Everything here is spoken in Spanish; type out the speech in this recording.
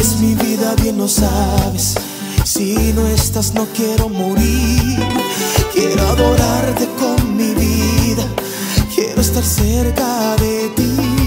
Es mi vida, bien lo sabes. Si no estás, no quiero morir. Quiero adorarte con mi vida. Quiero estar cerca de ti.